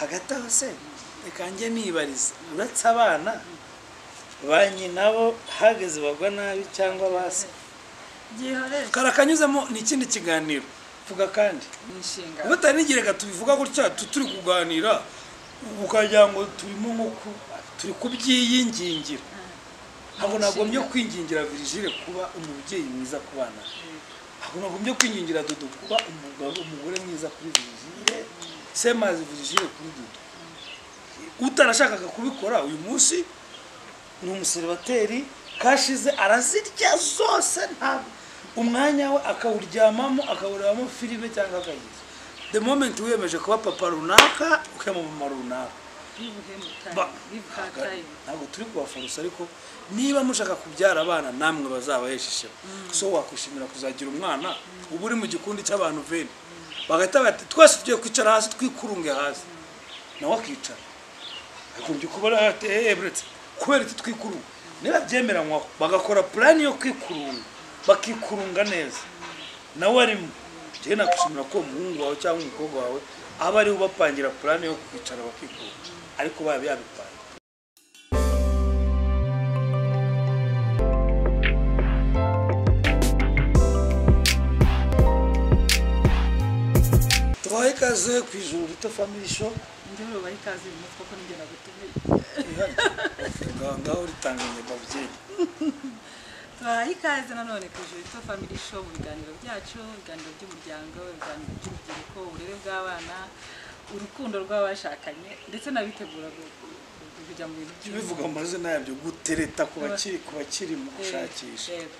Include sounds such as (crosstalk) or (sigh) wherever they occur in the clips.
hagati aho se? Reka njye nibariza. Uretse abana ba nyina bo hageze bagwa nabi cyangwa byihorere karakanyuzemo ni ikindi kiganiro. Vuga kandi. Ni inshinga ubu utari n'igihe reka tubivuga gutya? Tu- turi kuganira. Ukagira ngo turimo nko turi kubyiyingingira ntabwo nagombye kwingingira virigile kuba umubyeyi mwiza ku bana. Be ntabwo nagombye kwingingira dudu kuba umugore mwiza kuri virigile semazi virigile kuri dudu utarashakaga kubikora uyu munsi ni umuseribateri kashize arazirya zose ntabwo umwanya we akawuryamamo akawurebamo filime cyangwa akayiza the moment wiyemeje kuba papa runaka ukaba mama runaka. Ntabwo turi kubafarusa ariko niba mushaka kubyara abana namwe bazabahesha ishema so wakwishimira kuzagira umwana uba uri mu gikundi cy'abantu veni bagahita bati twese tugiye kwicara hasi twikurunge hasi. Nawe akicara. Agombye kubona ati eee buretse kubera iki twikurunga? Niba byemeranywaho bagakora purani yo kwikurunga bakikurunga neza. Nawe arimo njyewe nakwishimira ko uwo muhungu wawe cyangwa umukobwa wawe aba ari we ubapangira purani yo kwicara bakikurunga. Ariko baba tubahe ikaze ku ijuru rito family show. Njyewe ubaha ikaze uyu munsi kuko nigenda gutumiye ngaho ngaho ritanganye babyeyi. (laughs) Tubaha ikaze nanone ku ijoro rito family show mu biganiro byacu ibiganiro by'umuryango ibiganiro by'urubyiruko uburere bw'abana urukundo rw'abashakanye ndetse n'abitegura gu- gu- gu- kujya mu bintu by'urukundo. bivuga mu mazina yabyo gutereta ku bakiri ku bakiri mu gushakisha. Yego.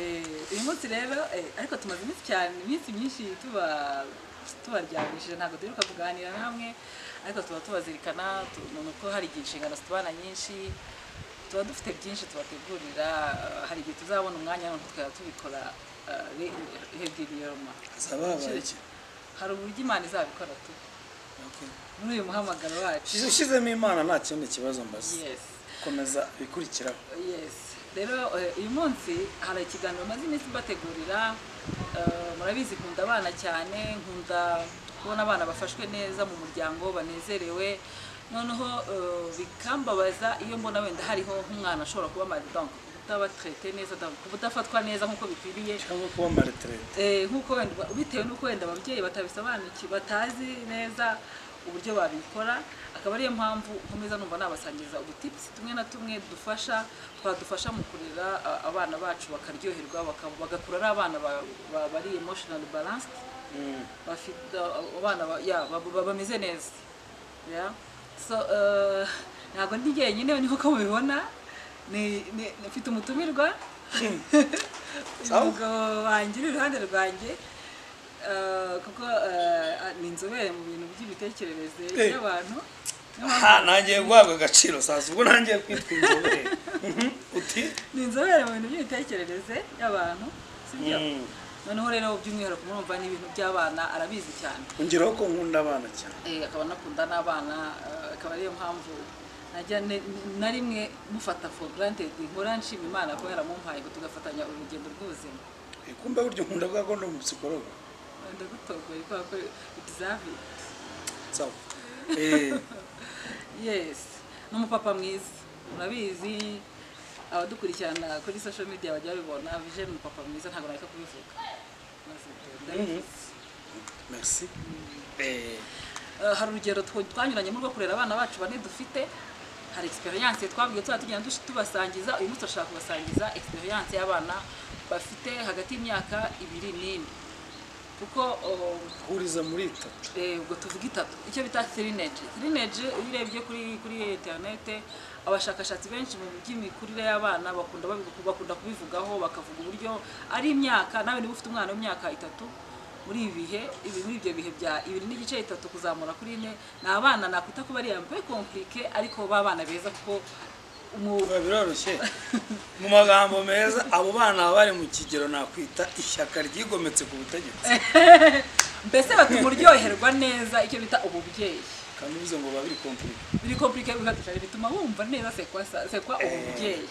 Eh, uyu munsi rero eh, ariko tumaze iminsi cyane iminsi myinshi tuba tubaryamishije ntabwo duheruka kuganira namwe ariko tuba tubazirikana tu- ni uko hari igihe inshingano zitubana nyinshi tuba dufite byinshi tubategurira eh, hari igihe tuzabona umwanya tukaba tubikora habaye iki? hari uburyo imana izabikora tu. Muri uyu muhamagaro wacu. Ushyizemo imana nta kindi kibazo mbaze. Yes. Komeza bikurikiraho. Rero eh, uyu munsi hari ikiganiro maze iminsi mbategurira eh, murabizi nkunda abana cyane nkunda kubona abana bafashwe neza mu muryango banezerewe. Noneho eh, bikambabaza iyo mbona wenda hariho nk'umwana ashobora kuba maridank utabatrete neza donc udafatwa neza nk'uko bikwiriye. Cyangwa kuba maritirete Eh, nk'uko wenda bitewe n'uko wenda ababyeyi batabisobanukiwe batazi neza uburyo babikora akaba ariyo mpamvu nkomeza numva nabasangiza udutips tumwe na tumwe dufasha twadufasha mu kurera abana bacu bakaryoherwa baka- bagakura ari abana ba- ba- bari emotional balanced. Bafite abana bameze neza. Eh, ntabwo ndi jyenyine niko mubibona mfite umutumirwa. Sawa. (laughs) umugabo wanjye uri iruhande rwanjye kuko eh, ni inzobere mu bintu by'imitekerereze Eh. y'abantu. Niyo ha mpamvu- nangiye guhabwa agaciro sasa ubwo nangiye kwitwa inzobere. (laughs) Mhm. uti? Ni inzobere mu bintu by'imitekerereze y'abantu sibyo Mm. noneho rero by'umwihariko murumva ni ibintu by'abana arabizi cyane. Ongeraho ko nkunda abana cyane. Eh, akaba anakunda n'abana eh, akaba ariyo mpamvu na rimwe mufata for granted nkora nshima imana ko yaramumpaye ngo tugafatanya urugendo rw'ubuzima. Eh, kumbe buryo nkunda bwa ko ndi umusipsikologo ndagutogoye kubera ko sawa Eh, yes. Ni umupapa mwiza murabizi abadukurikirana kuri social media bajya babibona vije ni umupapa mwiza ntabwo nareka kubivuga ndabivuze. merci. Eh, Eh, hari urugero tw- twanyuranyemo rwo kurera abana bacu bane dufite hari experience twabwiye tuba tugenda tubasangiza uyu munsi turashaka kubasangiza experience y'abana bafite hagati y'imyaka ibiri n'ine. Kuko oh, huriza muri itatu ubwo tuvuga itatu. Icyo bita teenage teenage iyo urebye kuri kuri internet abashakashatsi benshi mu by'imikurire y'abana bakunda bakunda kubivugaho bakavuga uburyo ari imyaka nawe niba ufite umwana w'imyaka itatu muri ibi bihe ibi muri ibyo bihe bya ibiri n'igice itatu kuzamura kuri ine ni abana nakwita ko bari yambaye komplike ariko b'abana beza kuko biba biroroshye. Mu magambo meza abo bana baba bari mu kigero nakwita ishyaka ryigometse ku butegetsi. (laughs) Mbese batuma uryoherwa neza icyo bita ububyeyi. Kandi uvuze ngo biba biri kompurike biri komplike bihagije bituma wumva neza sekwa sekwa Eh. ububyeyi.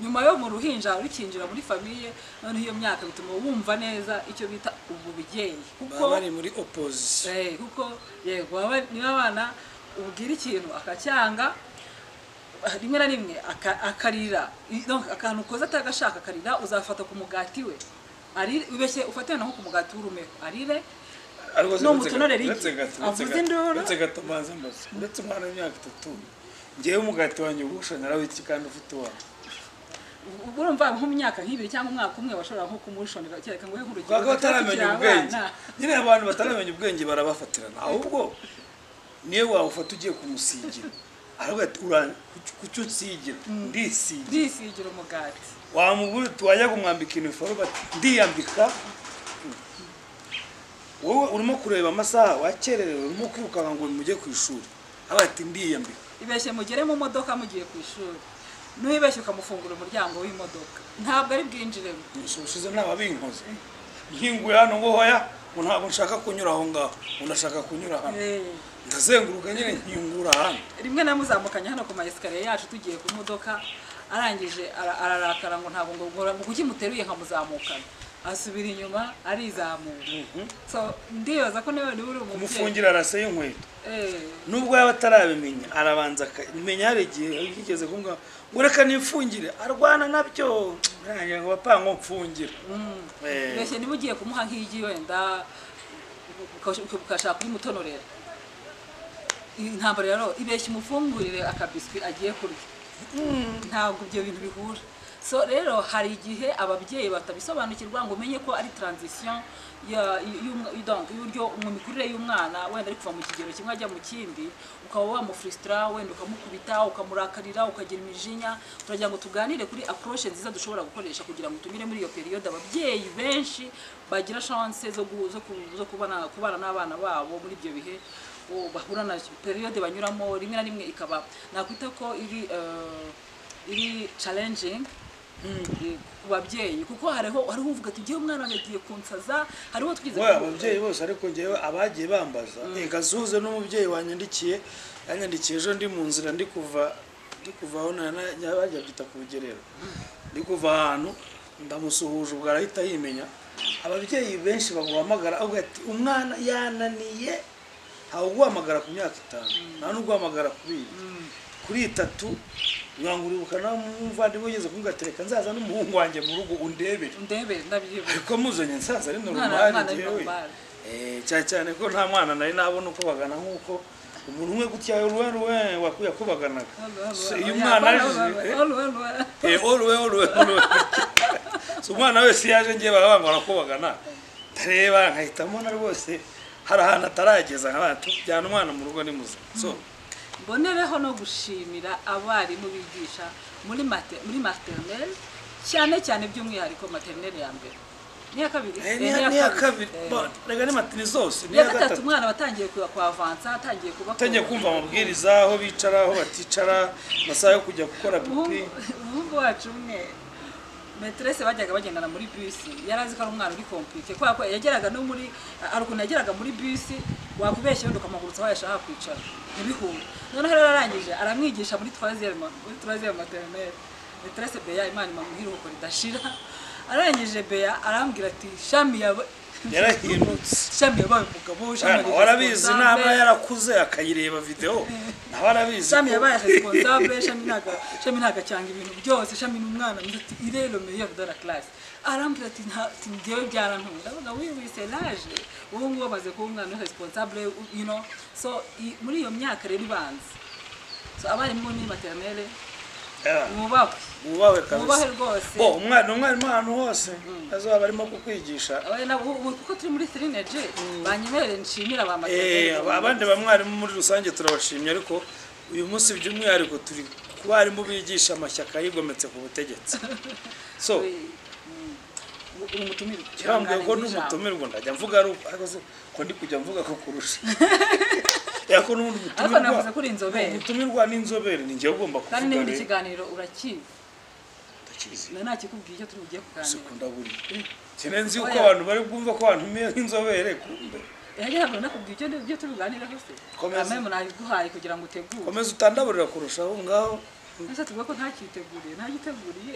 Nyuma yo mu ruhinja rukinjira muri famiye noneho iyo myaka bituma wumva neza icyo bita ububyeyi. Kuko baba bari muri opposition. Eh, kuko yego niba abana ubwira ikintu akacyanga rimwe na rimwe aka- akarira. Akantu koza atagashaka akarira uzafata ku mugati we. Ubeshye ufatane nko ku mugati w'urumeho arire. Uretse gato- Avuze uretse gato- induru. uretse gato mbanze mbaze uretse umwana w'imyaka itatu ngewe umugati wanjye ugusha narawiki kandi ufite uwawe urumva nko mu myaka nk'ibiri cyangwa umwaka umwe washobora nko kumushonera kereka ngo nk'urugero bakaba bataramenya tukiri ubwenge. Nyine abantu bataramenya ubwenge barabafatirana. Ahubwo niyo wawufata ugiye kumusigira aravuga ati "Ura- kuki ndisigira. Ndisigira umugati. Wamubwira uti wajya kumwambika iniforume ati ndiyambika. Wowe urimo kureba amasaha wakererewe urimo kwirukanka ngo mujye ku ishuri. Aho ati ndiyambika. Ibeshye mugere mu modoka mugiye ku ishuri. N'uwibeshye ukamufungura umuryango w'imodoka. Ntabwo ari bwinjiremo. Ushize ntawe binkoze nkinguye hano ngo hoya ntabwo nshaka kunyura aho ngaho. Ngo ndashaka kunyura hano. Eh, ndazenguruka nyine nkingura hano. Rimwe namuzamukanye hano ku ma esikariye yacu tugiye ku modoka arangije ara- ararakara ngo ntabwo ngo kuki muteruye nkamuzamukana asubira inyuma arizamura. So ndibaza ko nawe niba uri umubyeyi. Kumufungira arase y'inkweto Eh, nubwo yaba atarabimenya arabanza akamenya hari igihe yigeze kumva ngo reka nifungire arwana na byo. Nanjye ngo bapanga ngo mfungire. Eh. mbese niba ugiye kumuha nk'igi wenda uka- ugashaka kubimutonorera intambara rero ibeshya umufungurire akabiswi agiye kurya. Ntabwo ibyo bintu bihura. So rero hari igihe ababyeyi batabisobanukirwa ngo umenye ko ari transition ya- y'umwa- donc y'uburyo mu mikurire y'umwana wenda ari kuva mu kigero kimwe ajya mu kindi ukaba wamufrustra wenda ukamukubita ukamurakarira ukagira imijinya turagira ngo tuganire kuri approche nziza dushobora gukoresha kugira ngo tunyure muri iyo periode. Ababyeyi benshi bagira chance zo kubana n'abana babo muri ibyo bihe bahura na periode banyuramo rimwe na rimwe ikaba nakwita ko iri eh, iri challenging eh, ku babyeyi. Kuko hariho hariho uvuga ati ngewe umwana wanjye agiye kunsaza hariho twize ababyeyi bose ariko ngewe abagiye bambaza reka suze n'umubyeyi wanyandikiye yanyandikiye ejo ndi mu nzira ndi kuva ndi kuva aho na- na- bajya byita ku rugerero. Ndi kuva ahantu ndamusuhuje ubwo arahita yimenya. Ababyeyi benshi baguhamagara avuga ati umwana yananiye ntawe uguhamagara ku myaka itanu. Nta n'uguhamagara ku biri kuri itatu uribuka nawe umuvandimwe ugeze kumgatereka nzaza n'umuhungu wanjye mu rugo undebere. Ndebe ndabyibuka ariko muzanye nsanze ari normal njyewe. Eh, cyane cyane ko nta mwana nari nabona uko bagana nk'uko umuntu umwe gutya ruwe ruwe wakuye kubaganaga So, iyo umwana aje oruwe oruwe oruwe umwana wese yaje ngiye baba bangora kubagana ndareba nkahitamo na rwose hari ahantu atarageza nkaba tujyana umwana mu rugo ni muzima so mbonereho no gushimira abarimu bigisha muri mate muri maternelle cyane cyane by'umwihariko maternelle ya mbere. N'iya kabiri eh, Eh, ni n'iya iya kabiri. kabiri Eh. Bo, rega ni matini zose ni iya iya gatatu. umwana watangiye kuba kwa avansa atangiye kuba utangiye kumva amabwiriza aho bicara aho baticara amasaha yo kujya gukora pipi umuhungu wacu umwe meterese bajyaga bagendana muri bisi yari azi ko ari umwana uri komplike kubera ko yageraga no muri hari ukuntu yageraga muri bisi wakubeshya wenda ukamugurutsa aho yashaka kwicara. Ntibihure noneho rero arangije aramwigisha muri troisième maternelle. Meterese beya imana imuha iruhuko ridashira. Arangije beya arambwira ati shami yawe yarahindutse. Shami yabaye umugabo shami nawe arabizi naba yarakuze akayireba videwo nawe arabizi shami yabaye responsable shami ntaga shami ntaga cyanga ibintu byose. Shami ni umwana mwiza ati le meilleur de la classe arambwira ati njyewe byarantumye ndavuga c'est l'âge. Ubu ngubu amaze kuba umwana uri responsable you know. So muri iyo myaka rero ibanza. So abarimu muri maternelle. Yeah. Mwubahe kabisa. Rwose. Bo umwana umwarimu ahantu hose azaba arimo kukwigisha. Ubu kuko turi muri trinage banyemerere nshimira ba Eh, aba- abandi bamwarimu muri rusange turabashimye ariko uyu munsi by'umwihariko turi ku barimu bigisha amashyaka yigometse ku butegetsi. (laughs) So kirambwiye ko n'umutumirwa ndajya mvuga ari uko ndi kujya mvuga ko kurusha. (laughs) N'ubundi ariko inzobere. Umutumirwa n'inzobere ni njyewe ugomba kandi kuvuga n'ibindi rero. kiganiro urakizi ndakizi na ntakikubwiye icyo turi bugiye kuganira. Sekunda buri. Kene nzi uko abantu bari bwumva ko abantu miye nk'inzobere kumbe. Yajya ntabwo nakubwiye icyo ibyo turi buganireho se. Komeza. nabiguhaye kugira ngo utegure. Komeza utandaburira kurushaho ngaho. Ese tuvuga ko ntakiteguriye ntagiteguriye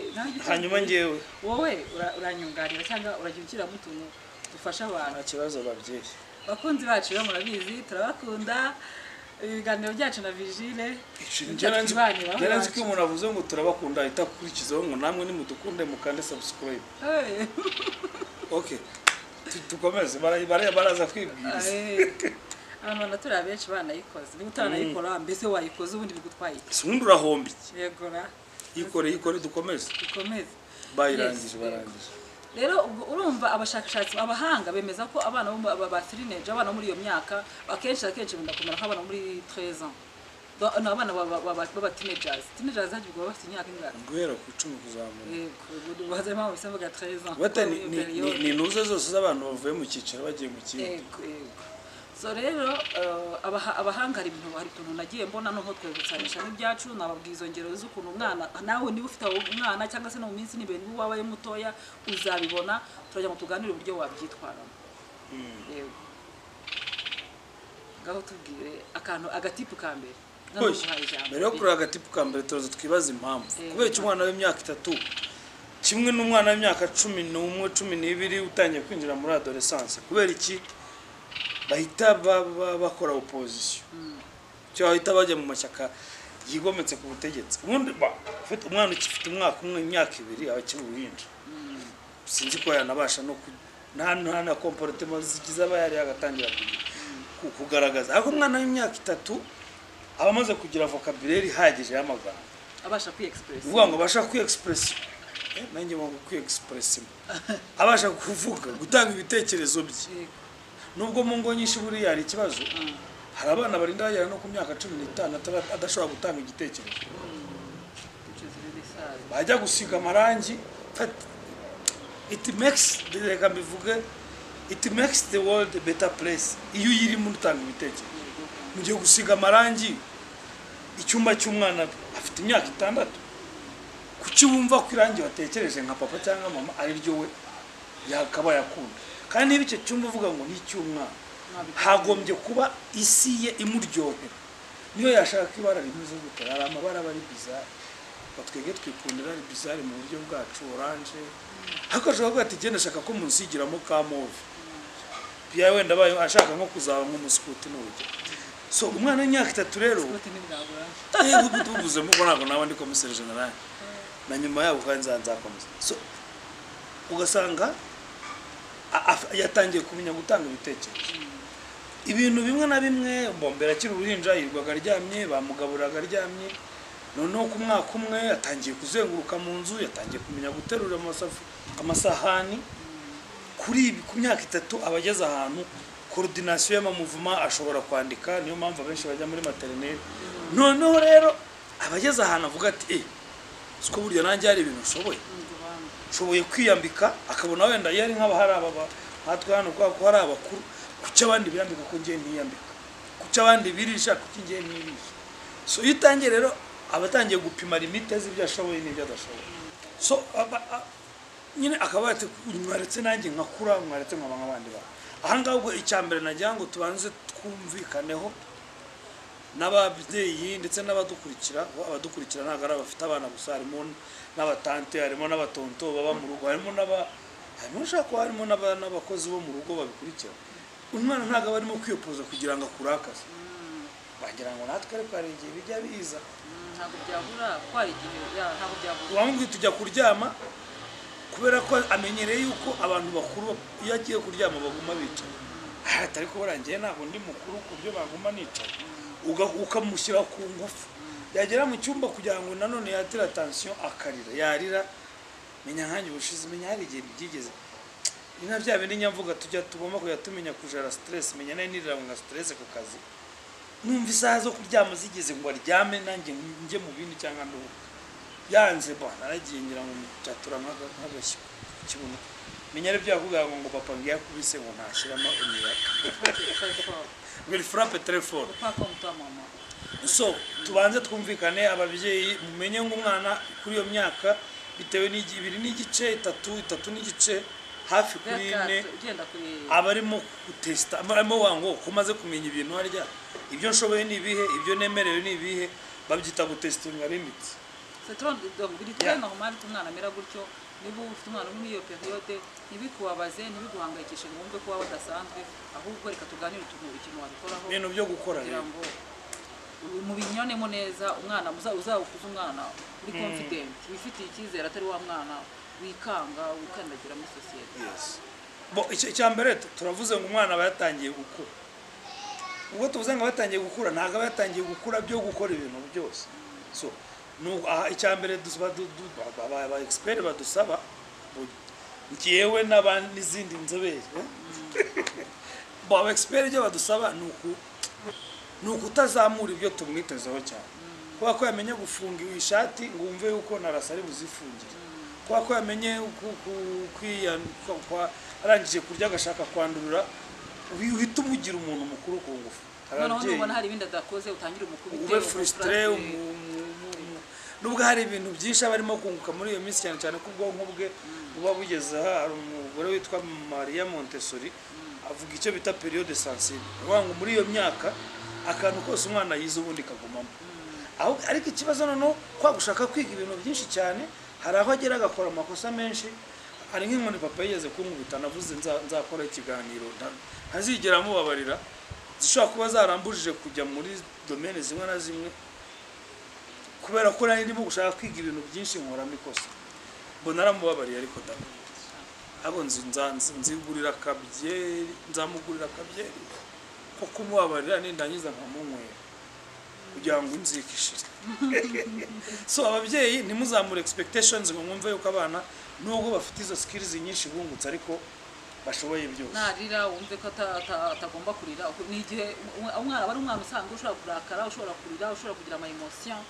hanyuma ngewe wowe ura- uranyunganira cyangwa uragira ukiramo utuntu dufasha abantu. Nta kibazo babyeyi bakunzi bacu rero murabizi turabakunda. Ibiganiro byacu na vigile ngeranzi ko umuntu avuze ngo turabakunda ahita akurikizaho ngo namwe nimudukunde mukande (laughs) tukomeze bara- bara- baraza kwibwiriza. (laughs) Abantu banaturi abenshi banayikoze niba utaranayikora mbese wayikoze ubundi bigutwaye. Iki si ubundi urahomba iki? Yegora yikore yikore dukomeze. Dukomeze. Bayirangije barangije. Rero urumva abashakashatsi abahanga bemeza ko abana ba- teenage abana muri iyo myaka akenshi akenshi benda kumera nk'abana muri 13 ans. Do- ni abana baba- baba baba teenagers. Teenagers hajya ubwo bafite imyaka ingana guhera ku icumi kuzamura. Yego baza impamvu bisa mvuga 13 ans. Bata kuko ni- intuze zose z'abantu bavuye mu cyiciro bagiye mu kindi. Yego yego. So rero eh, abaha- abahanga hari ibintu hari utuntu nagiye mbona noneho twebutsanisha n'ibyacu nababwiye izo ngero z'ukuntu umwana nawe niba ufite umwana cyangwa se no mu minsi n'imbere niba wabaye mutoya uzabibona turajya ngo tuganire uburyo wabyitwaramo. Yego ngaho tubwire akantu agatipu ka mbere. Mbere yo kureba agatipu ka mbere turaza twibaza impamvu. Eh, kubera iki umwana w'imyaka itatu kimwe n'umwana w'imyaka cumi n'umwe cumi n'ibiri utangiye kwinjira muri adolescence. Kubera iki? Bahita ba- ba- bakora opposition. Cyangwa bahita bajya mu mashyaka yigometse ku butegetsi. Ubundi ufite umwana ukifite umwaka umwe imyaka ibiri aba akiri uruhinja sinzi ko yanabasha no nta nta na komporotema zigize aba yari agatangira ku- kugaragaza. Ariko umwana w'imyaka itatu aba amaze kugira vocabulaire ihagije y'amagambo. Abasha kwiexpress. Uvuga ngo abasha kwiexpress eh, nanjye ngo kwiexpress. (laughs) Abasha kuvuga gutanga ibitekerezo bye. Nubwo mu ngo nyinshi buriya hari ikibazo hari abana barinda bagera no ku myaka cumi n'itanu adashobora gutanga igitekerezo. Bajya gusiga amarangi it makes reka mbivuge it makes the world a better place. Iyo uyirimo utanga ibitekerezo. Mu gihe gusiga amarangi icyumba cy'umwana afite imyaka itandatu kuki wumva ko irangi watekereje nka papa cyangwa mama ari ryo we yakaba yakunda? Kandi niba icyo cyumba uvuga ngo ni icy'umwana hagombye kuba isi ye imuryohera. Niyo yashaka ibara rimeze gute? Hari amabara aba ari bizarre. Ngo twebwe twikundira ari bizarre mu buryo bwacu oranje kuvuga ati genda ashaka ko munsigiramo ka move ya wenda abaye ashaka nko kuzaba nk'umusikuti n'urugero so umwana w'imyaka itatu rero yego tuvuzemo ko ntabwo naba ndi komiseri generale na nyuma yabo kandi nza- nzakomeza. So ugasanga yatangiye kumenya gutanga ibitekerezo ibintu bimwe na bimwe mbombera akiri uruhinja yirirwaga aryamye bamugaburiraga aryamye. Noneho ku mwaka umwe yatangiye kuzenguruka mu nzu yatangiye kumenya guterura amasahani. Kuri ku myaka itatu aba ageze ahantu korodinasiyo y'amamuvuma ashobora kwandika niyo mpamvu abenshi bajya muri materineri noneho rero aba ageze ahantu avuga ati eee siko burya nanjye hari ibintu nshoboye? Nshoboye kwiyambika akabona wenda iyo ari nk'aba hari ababa nkatwe hano kubera ko hari abakuru kuki abandi biyambika ko ngiye ntiyambika kuki abandi birisha kuki ngiye ntirisha so iyo utangiye rero aba atangiye gupima limite z'ibyo ashoboye n'ibyo adashoboye. So aba- nyine akaba yati mwaretse nanjye nkakura mwaretse nkaba nk'abandi bantu. Aha ngaha ubwo icya mbere nagira ngo tubanze twumvikaneho n'ababyeyi ndetse n'abadukurikira abadukurikira ntabwo ari abafite abana gusa harimo n'abatante harimo n'abatonto baba mu rugo harimo n'aba harimo ushobora harimo n'aba- n'abakozi bo mu rugo babikurikira. Umwana ntabwo aba arimo kwiyopoza kugira ngo akurakaze. Wagira ngo natwe ariko hari igihe bijya biza. Mm, ntabwo byabura ko hari igihe ntabwo byabura. Wamubwiye tujya kuryama? Kubera ko amenyereye yuko abantu bakuru iyo agiye kuryama baguma bicaye aha atari ko burangiye ntabwo ndi mukuru ku buryo baguma nicaye ukamushyira ku ngufu. Yagera mu cyumba kugira ngo nanone yatira atansiyo akarira. Yarira menya nkanjye ubushize menya hari igihe byigeze ni nka bya bindi nyamvuga tujya tugomba kujya tumenya kujara stress menya na yo nirira nka stress ku kazi. Numva isaha zo kuryama zigeze ngo aryame nanjye njye mu bindi cyangwa nduhuke. Yanze bo naragiye ngira ngo cyatura nk'agashyi ku kibuno. Menya ari byo yakubwira ngo ngo papa ngiye akubise ngo ntashyiramo imiyaga ngo ni frappe telefone so tubanze twumvikane ababyeyi mumenye umwana kuri iyo myaka bitewe n'igi- ibiri n'igice itatu itatu n'igice hafi kuri ine aba arimo gutesita arimo wango ko umaze kumenya ibintu harya? Ibyo nshoboye ni ibihe? Ibyo nemerewe ni ibihe? Babyita gutesitinga donc biri très normal umwana amera gutyo niba ufite umwana uri muri iyo periode ntibikubabaze ntibiguhangayikishe ngo wumve ko waba udasanzwe ahubwo reka tuganire utuntu ikintu wabikoraho ibintu byo gukora rero. Mubinyonemo neza umwana uza- uzawukuze umwana uri confident wifitiye icyizere atari wa mwana wikanga wikandagira muri sosiyete Yes. Bo icyo icya mbere tu- turavuze ngo umwana aba yatangiye gukura. Ubwo tuvuze ngo aba yatangiye gukura ntabwo aba yatangiye gukura byo gukora ibintu byose. So nu- aha icya mbere aba- expert badusaba n'aba- n'izindi nzobere eh? (laughs) bo aba expert ibyo badusaba ni uku. Ni ukutazamura ibyo tumwitezeho cyane. Kubera ko yamenye gufunga ishati ngo wumve yuko narasa ari buzifungire kubera ko yamenye arangije kurya agashaka kwandurura uhi- uhita umugira umuntu mukuru ku ngufu. Noneho nubona hari ibindi adakoze utangire umukubite ube umufrustre. nubwo hari ibintu byinshi aba arimo kunguka muri iyo minsi cyane cyane ko ubwonko bwe buba bugeze aha. Hari umugore witwa Maria Montessori avuga icyo bita ni ukuvuga ngo muri iyo myaka akantu kose umwana yize ubundi kagumamo. Ariko ikibazo noneho kwa gushaka kwiga ibintu byinshi cyane hari aho agera agakora amakosa menshi hari nk'inkoni papa yigeze kunkubita navuze nza- nzakora ikiganiro nta- ntazigera amubabarira zishobora kuba zarambujije kujya muri domene zimwe na zimwe kubera ko nari ndimo gushaka kwiga ibintu byinshi nkoramo ikosa. Mbona naramubabariye ariko ndabona nzigurira akabyeri nzamugurira akabyeri. Ko kumubabarira nindangiza nkamunywera kugira ngo inzika ishire (laughs) so ababyeyi ntimuzamure expectations ngo mwumve yuko abana nubwo bafite izo skills nyinshi bungutse ariko bashoboye byose. Narira wumve ko ata- ata- atagomba kurira. Ni igihe umwa- umwana aba ari umwana usanzwe ushobora kurakara ushobora kurira ushobora kugira ama emotion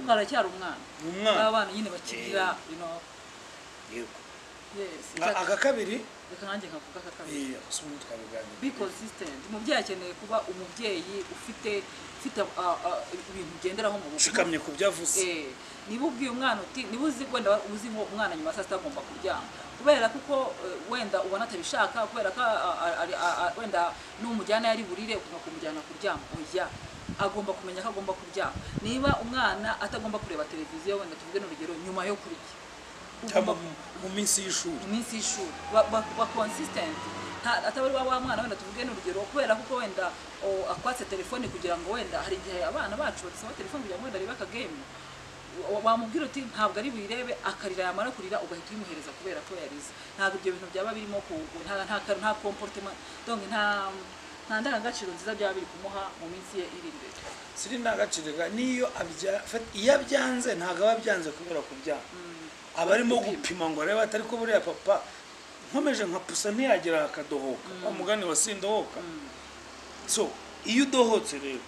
kuko aracyari umwana. Umwana. Ba bana nyine bakirira aka kabiri reka nanjye nkavuga aka kabiri eh asumu twabiganira be consistent. Umubyeyi akeneye kuba umubyeyi ufite ufite ibintu ugenderaho mu buzima. Ushikamye ku byo avuze. Eh, niba ubwiye umwana uti niba uzi wenda uzi ngo umwana nyuma saa sita agomba kuryama. Kubera kuko eh, wenda ubona atabishaka kubera ko wenda n'umujyana yari burire ukanga kumujyana kuryama. Oya agomba kumenya ko agomba kuryama. Niba umwana atagomba kureba televiziyo wenda tuvuge n'urugero nyuma yo kurya. Cyangwa mu- minsi y'ishuri? mu minsi y'ishuri. Ba, nta ataba ari wa wa mwana wenda tuvuge n'urugero kubera kuko wenda akwatse telefone kugira ngo wenda hari igihe abana bacu badusaba telefone kugira ngo wenda arebe akagame Wa- wamubwira uti ntabwo ari buyirebe akarira yamara kurira ugahita uyimuhereza kubera ko yarize. Ntabwo ibyo bintu byaba birimo nta nta nta, ndangagaciro nziza byaba biri kumuha mu minsi ye iri imbere. Siri ndagaciro niyo iyo abyanze ntabwo aba abyanze kubera kubyanga aba arimo gupima ngo arebe ati ariko buriya papa nkomeje nka pusa ntiyagera akadohoka. Wa mugani wa sindohoka. So iyo udohotse rero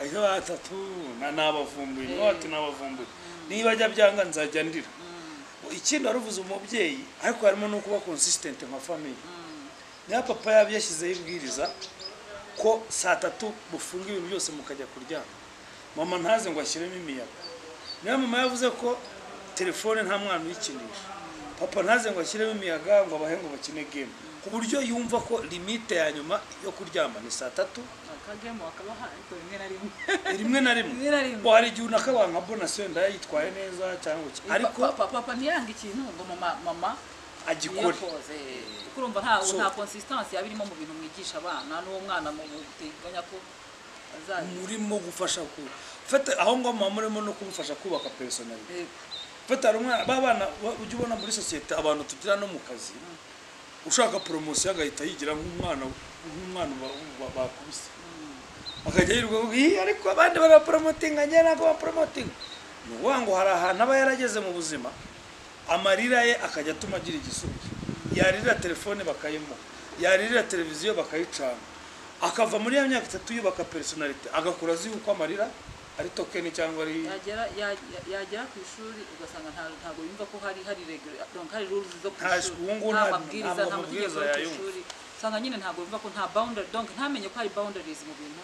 ahita batatu nabavumbuye bati nabavumbuye. Niba ajya byanga nzajya ndira. Ikindi wari uvuze umubyeyi ariko harimo no kuba consistent nka famiye niba papa yaba yashyizeho ibwiriza ko saa tatu bufunga ibintu byose mukajya kuryama. Mama ntaze ngo ashyiremo imiyaga. Niba mama yavuze ko telefone nta mwana uyikinisha. Papa ntaze ngo ashyiremo imiyaga ngo abahe ngo bakine game. Ku buryo yumva ko limite ya nyuma yo kuryama ni saa tatu. Rimwe na rimwe. Hari igihe unakabaha nka bonasi wenda yayitwaye neza cyangwa iki? Ariko papa ntiyanga ikintu ngo mama mama agikore. kuko urumva nta consistency yaba irimo mu bintu mwigisha abana n'uwo mwana mu guteganya ko murimo gufasha ku aho ngaho muba murimo no kumufasha kubaka personality fata hari umwana ba bana ba- ujya ubona muri sosiyete abantu tugira no mu kazi ushaka poromosiyo agahita yigira nk'umwana nk'umwana ba- ba- bakubise. Akajya "Ih, ariko abandi baraporomotinga njye ntabwo baporomotinga ni ukuvuga ngo hari ahantu aba yarageze mu buzima amarira ye akajya atuma agira igisubizo. Yaririra telefone bakayimuha yaririra televiziyo bakayicana. Akava muri ya myaka itatu yubaka personality agakura azi yuko amarira ari tokeni cyangwa ari yagera ya- ya- yagera ku ishuri ugasanga nta- ntabwo yumva ko hari hari hari rules zo ku ishuri. nta mabwiriza nta mategeko yo ku ishuri. Usanga nyine ntabwo yumva ko nta boundary donc ntamenye ko hari boundaries mu bintu.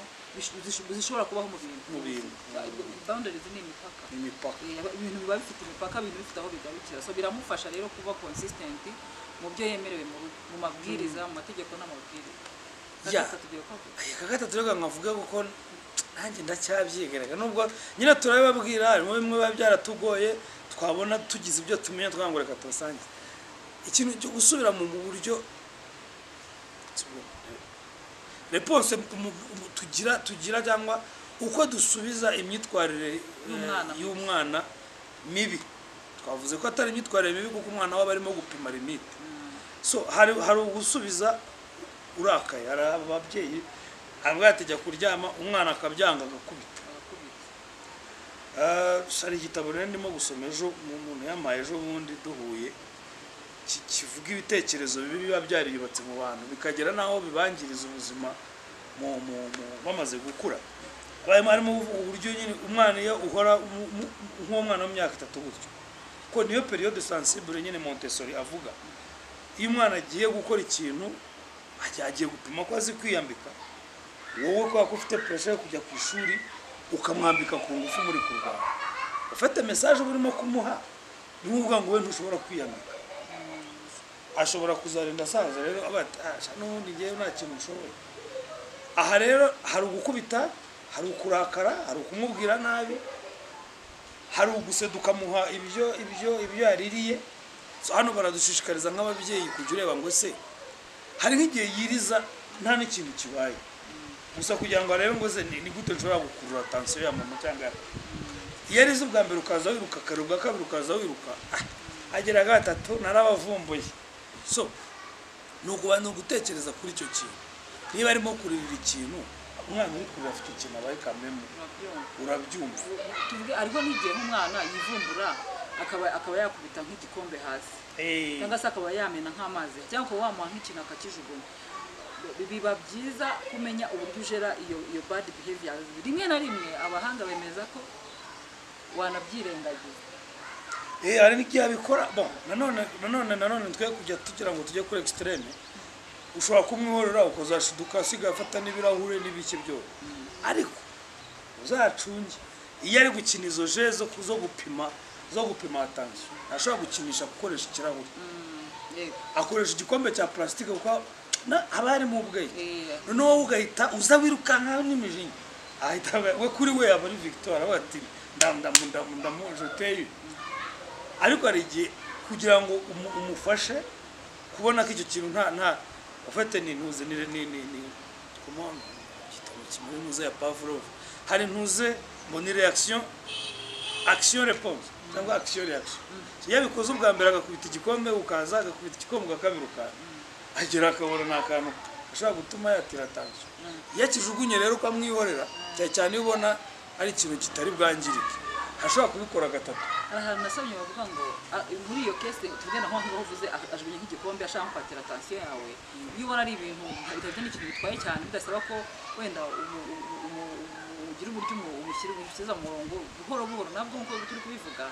Zishobora kubaho mu bintu. Mu bintu. boundaries ni imipaka. Imipaka. Eh, ibintu biba bifite imipaka ibintu bifite aho bigarukira. So biramufasha rero kuba consistent mu byo yemerewe mu mabwiriza mu mategeko n'amabwiriza. Ya. Gatatu rero nkavuga kuko nanjye ndacyabyigaragara nubwo nyine turabibabwira harimo bimwe biba byaratugoye twabona tugize ibyo tumenya twangwa reka tubasangize ikintu cyo gusubira mu buryo reponse tugira tugira cyangwa uko dusubiza imyitwarire eh, Y'umwana. mibi. Twavuze ko atari imyitwarire mibi kuko umwana we aba arimo gupima limite so hari hari ugusubiza urakaye hari ababyeyi aravuga ati jya kuryama umwana akabyanga agakubita. Hari igitabo rero ndimo gusoma ejo mu- umuntu yamaye ejo bundi duhuye ki- kivuga ibitekerezo bibi biba byariyubatse mu bantu bikagera n'aho bibangiriza ubuzima bamaze gukura. Harimo uburyo nyine umwana iyo uhora nk'umwana w'imyaka itatu gutyo. Ko niyo periyode sensible nyine montessori avuga. Iyo umwana agiye gukora ikintu agiye gupima ko azi kwiyambika wowe kubera ko ufite puresha yo kujya ku ishuri ukamwambika ku ngufu muri kurwana ufite mesaje uba urimo kumuha ni ukuvuga ngo we ntushobora kwiyambika. Ashobora kuzarinda asaza rero aba ati "Ah, n'ubundi ngewe nta kintu nshoboye. Aha rero hari ugukubita hari ukurakara hari ukumubwira nabi hari uguseda ukamuha ibyo ibyo ibyo yaririye. Hano baradushishikariza nk'ababyeyi kujya ureba ngo se hari nk'igihe yiriza nta n'ikintu kibaye. Gusa kugira ngo arebe ngo ni gute nshobora gukurura tansiyo ya mama cyangwa ya papa. iyo arize ubwa mbere ukaza wiruka kare ubwa kabiri ukaza wiruka ah, agera gatatu narabavumbuye. So ni ukuba ni ugutekereza kuri icyo kintu. Niba arimo kuririra ikintu umwana uri kurira afite ikintu abaye kamemu urabyumva. Ariko n'igihe nk'umwana yivumbura akaba yakubita nk'igikombe hasi. Eh, cyangwa se akaba yamena nk'amazi. Cyangwa ukaba wamuha nk'ikintu akakijugunya biba byiza kumenya uburyo ujera iyo iyo bad behavior. Rimwe na rimwe abahanga bemeza ko wanabyirengagiza Eh, hari n'igihe abikora bon nanone nanone nanone twe kujya tugira ngo tujye kuri extreme ushobora kumwihorera ukazashiduka asigaye afata n'ibirahure n'ibiki byose. Ariko uzacunge. Iyo ari gukina izo je zo gupima zo gupima atansiyo ntashobora gukinisha gukoresha ikirahure yego. Akoresha igikombe cya plastique kuko harimo ubwenge Eh, noneho wowe ugahita uza wirukanka n'imijinya ahita we kuri we aba ari victoire avuga ati ndamujoteye ariko hari igihe kugira ngo umu- umufashe kubona ko icyo kintu nta nta ufite ni ntuze ni ni ni ni comment igitabo kimwe ntuze ya Pavlov hari ntuze ngo ni reaction action réponse cyangwa action reaction. iyo abikoze ubwa mbere agakubita igikombe ukaza agakubita igikombe ukaza agera akabona ni akantu gashobora gutuma yatira atansiyo iyo akijugunye rero ukamwihorera cyane cyane iyo ubona ari ikintu kitari bwangirike. Ashobora kubikora gatatu. Hari ahantu nasomye bavuga ngo muri iyo kese tuvuge na nko uvuze ah, ajugunye nk'igikombe ashaka kwatira atansiyo yawe. Iyo ubona ari ibintu bitabye n'ikintu bitwaye cyane bidasaba ko wenda ugira uburyo umu- umushyira umushyize mu murongo buhoro buhoro. Nabwo nk'uko turi kubivuga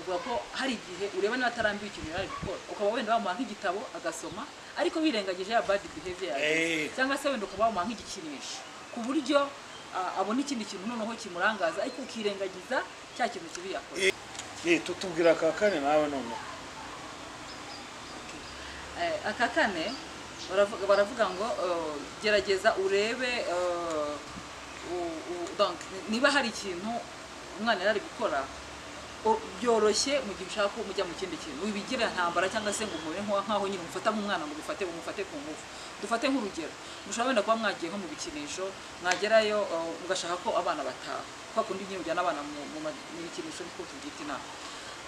bavuga ko hari igihe ureba niba atarambiwe ikintu yari ari gukora. Ukaba wenda wamuha nk'igitabo agasoma ariko wirengagije ya bad behavior yawe Eh. cyangwa se wenda ukaba wamuha nk'igikinisho. Ku buryo ah, abona ikindi kintu noneho kimurangaza ariko ukirengagiza cya kintu kibi yakoze. Eh, tutubwira aka kane nawe none. Eh, aka kane baravuga ngo eh, gerageza urebe eh, donc, niba hari ikintu umwana yari ari gukora byoroshye mu gihe ushaka ko mujya mu kindi kintu. Wibigira ntambara cyangwa se ngo umube nko- nk'aho nyine umufata nk'umwana ngo umufate umufate ku ngufu. Dufate nk'urugero. Mushobora wenda kuba mwagiye nko mu bikinisho mwagerayo mugashaka ko abana bataha. Kwa kundi nyine ujyana abana mu bikinisho niko tubyita inama.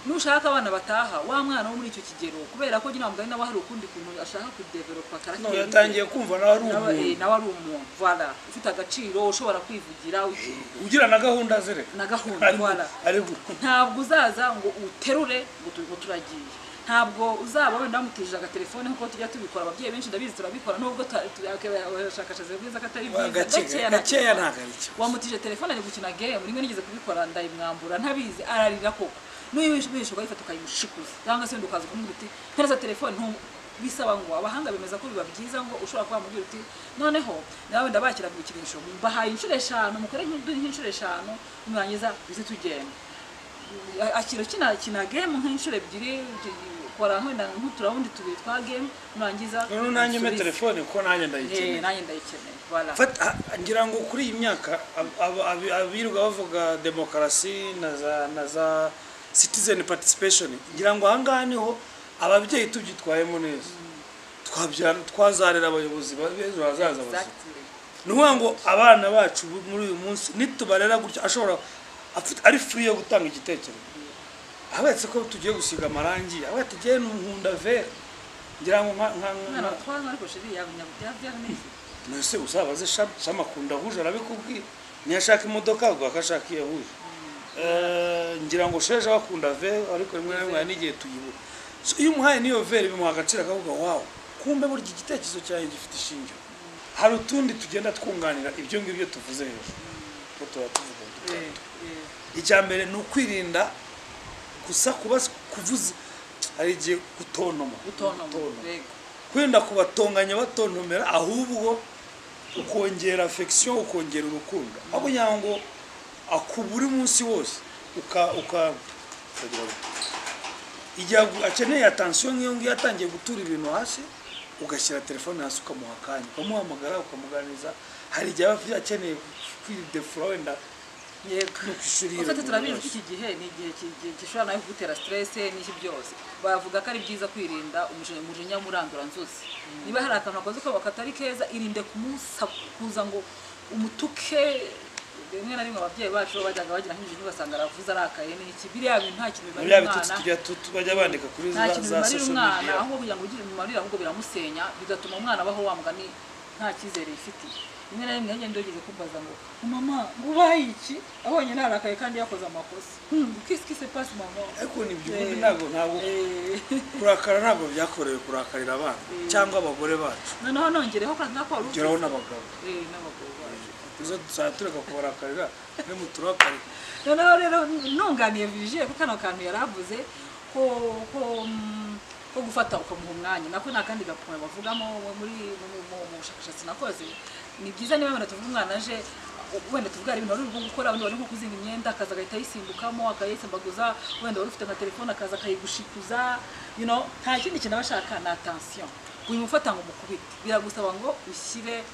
Nushaka abana bataha wa mwana wo muri icyo kigero kubera ko nyine wamugani nawe hari ukundi kuntu ashaka kudevelopa none karagiteri yatangiye kumva nawe ari nawe eh, umuntu nawe ari umuntu. Voilà. Ufite agaciro ushobora kwivugira uki- ugira na gahunda zire. Na gahunda ari ntabwo uzaza ngo uterure ngo tu- ngo turagiye. Ntabwo uzaba wenda wamutije agatelefone nk'uko tujya tubikora ababyeyi benshi ndabizi turabikora nubwo abashakashatsi bwiza ko atari byiza. Gakeya ntabwo. ari cyo. Wamutije telefone ari gukina game rimwe nigeze kubikora ndayimwambura ntabizi ararira koko. Wishoboye ukayifata ukayimushikuza cyangwa se ukaza ukamubwira uti ntereza telefone bisaba ngo abahanga bemeza ko biba byiza ngo ushobora kuba wamubwira uti noneho nawe wenda bakira mu bikinisho mbahaye inshuro eshanu mukore nk'inshuro eshanu nurangiza bize tugenda akira kina kina game nk'inshuro ebyiri tugakora wenda nk'uturawundi tubiri twa game nurangiza noneho nanjye usubize. telefone kuko nanjye Eh, ndayikeneye nanjye ndayikeneye ngira ngo kuri iyi myaka ab- ab- ab- abirirwa bavuga demokarasi na za na za citizen participation. Ngira ngo ahangaha ni ho ababyeyi tubyitwayemo neza. Twabyara twazarera abayobozi ba- b'ejo hazaza bazima ni ukuvuga ngo abana bacu muri uyu munsi nitubarera gutya ashobora ari free yo gutanga igitekerezo. Abetse ko tugiye gusiga amarangi abe tugiye nkunda vere ngira ngo nka nka umwana nka watwara ariko ngira ngo sheje bakunda vere ariko rimwe na rimwe hari n'igihe tuyibura So, iyo umuhaye n'iyo vere bimuha agaciro akavuga wawu kumbe burya igitekerezo cyanjye gifite ishingiro. Hari utundi tugenda twunganira ibyo ngibyo tuvuze hejuru. Ko tuba tuvuga Eh, dutatu. Eh, icya mbere ni ukwirinda gusa kuba kuvuza. Hari igihe yego. Kwirinda kubatonganya batontomera ahubwo ukongera affection ukongera urukundo. Aho kugira ngo akubura umunsi wose. Uka uka ukagira ngo- igihe akeneye attention nk'iyo ngiyo atangiye gutura ibintu hasi ugashyira telefone hasi ukamuha akanya. Ukamuhamagara ukamuganiriza. Hari igihe aba akeneye kwidefura wenda ufite turabizi ko iki gihe ni igihe gishobora nawe kugutera stress n'iki byose. Bavuga ko ari byiza kwirinda umujinya muranduranzuzi niba hari akantu wakoze ko katari keza irinde kumusakuza ngo umutuke rimwe na rimwe ababyeyi bacu bajyaga bagira nk'imijinya ugasanga aravuze arakaye. N'iki biriya bintu nta kintu bimarira bitutsi umwana. tu- tu- bajya bandika kuri nta za social umwana. media. Ahubwo kugira ngo ugire bimarira ahubwo biramusenya bigatuma umwana abaho wa mugani nta cyizere yifitiye. Rimwe na rimwe yagenda yogeze kumbaza ngo mama ngo ubaye iki? Abonye narakaye kandi yakoze amakosa. Hmm, qu'est-ce qui se passe mama. Ariko ni ibyo ubundi Eh, ntabwo ntabwo eh, kurakara ntabwo byakorewe kurakarira abana cyangwa abagore bacu. Noneho nongereho ko nako wari ugeraho n'abagabo. Eh, n'abagabo izo dusaba tureka kubarakarira ni mu turakarira noneho rero nunganiye virgile ko kano kantu yari avuze ko ko gufata ukamuha umwanya. Nako nta kandi gapimo bavugamo muri mu- bushakashatsi nakoze. Ni byiza niba wenda tuvuga umwana aje wenda tuvuga ibintu wari uri gukora wenda wari nko kuzinga imyenda akaza agahita ayisimbukamo akayisimbaguza wenda wari ufite nka telefone akaza akayigushikuza. You know nta kindi kintu aba ashaka ni attention. Uyimufata ngo mukubite. Biragusaba ngo ushyire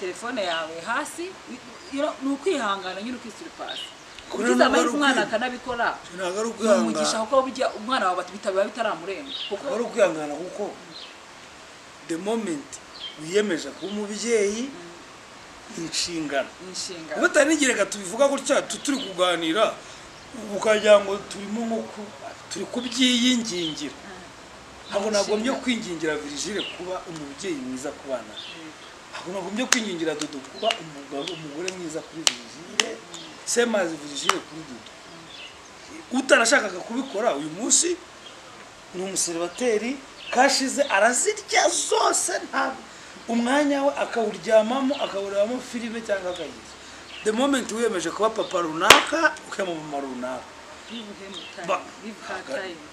telefone yawe hasi ni ukwihangana nyine ukisiripasi ugize amahirwe umwana akanabikora ni umugisha kuko burya umwana wawe bitaba bitaramurenga. Kuko ari ukwihangana kuko the moment wiyemeje kuba umubyeyi inshingano. Inshingano. Ubu reka tubivuga gutya tu- turi kuganira ukagira ngo turimo nko turi kubyiyingingira ntabwo nagombye kwingingira virigile kuba umubyeyi mwiza ku bana nagombye kwingingira dudu kuba umugore mwiza kuri virigile semazi virigile kuri dudu utarashakaga kubikora uyu munsi ni umuseribateri kashize arazirya zose ntabwo umwanya we akawuryamamo akawurebamo filime cyangwa akayiza the moment wiyemeje kuba papa runaka ukaba mama runaka.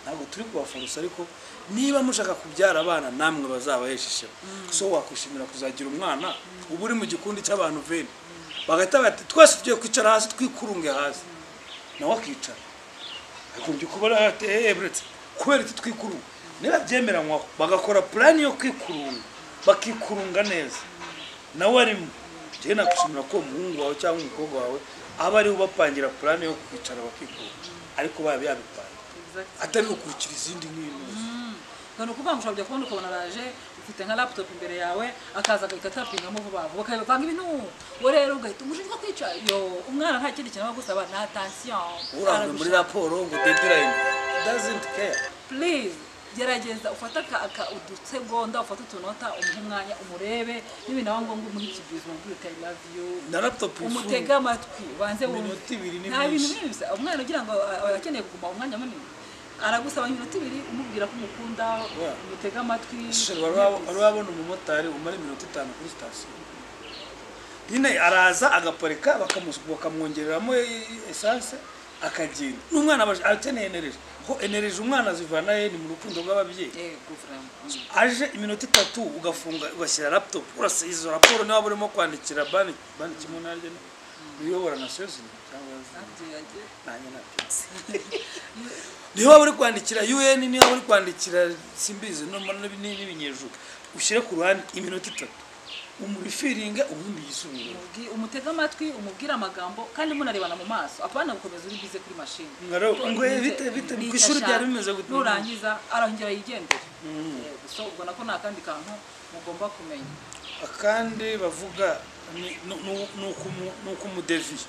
Ntabwo turi kubafarusa ariko niba mushaka kubyara abana namwe bazabahesha ishema so wakwishimira kuzagira umwana uba uri mu gikundi cy'abantu veni bagahita bati twese tugiye kwicara hasi twikurunge hasi. Nawe akicara. Kubona ati eee buretse kubera iki twikurunga? Niba byemeranywaho bagakora purani yo kwikurunga bakikurunga neza. Nawe arimo. Njyewe nakwishimira ko uwo muhungu wawe cyangwa umukobwa wawe aba ari we ubapangira purani yo kwicara bakikurunga. Ariko baba yabipanze atari gukurikira izindi nk'intuzi ni ukuvuga ngo ushobora kujya kubona ukabona araje ufite nka laptop imbere yawe akaza agahita atapingamo vuba vuba bakabivanga ibintu. Wowe rero ugahita umushinga kwica. Yo umwana nta kindi kintu aba agusaba ni attention. Urangwe muri raporo ngo deadline doesn't care. Please. Gerageza ufate udusegonda ufate utunota umuhe umwanya umurebe n'ibintu aba ngombwa umuhe ikibyizi umubwire uti i love you. Na laptop umutege amatwi ubanze wumve. Nta bintu binini bisa. Umwana ugira ngo akeneye kuguma umwanya munini. Aragusaba iminota ibiri umubwira ko umukunda Yeah. umutege amatwi. Wari wabona umumotari umara iminota itanu kuri sitasiyo? Nyine araza agaparika bakamwongereramo esanse. Akagenda n'umwana akeneye enereje ko enereje umwana azivana he ni mu rukundo rw'ababyeyi. Vraiment aje iminota itatu ugafunga ugashyira laptop urasa izo raporo niba urimo kwandikira bani kimwe naryo ni uyobora nasiyo zimwe cyangwa nanjye niyo waba uri kwandikira un niyo waba uri kwandikira simbizi no- n'ibi- n'ibinyejuru ushyire ku ruhande iminota itatu. Umurifiringe ubundi yisubire Umubwi- umutege amatwi umubwire amagambo kandi munarebana mu maso. Apana gukomeza uri bize kuri mashini ngo eh, bite bite ku ishuri byari bimeze gute? Nurangiza arongera yigendere. Yego, so ubwo nako nta kandi kantu mugomba kumenya. Akandi bavuga ni- ni ni- ni ukumu- ni ukumudeviye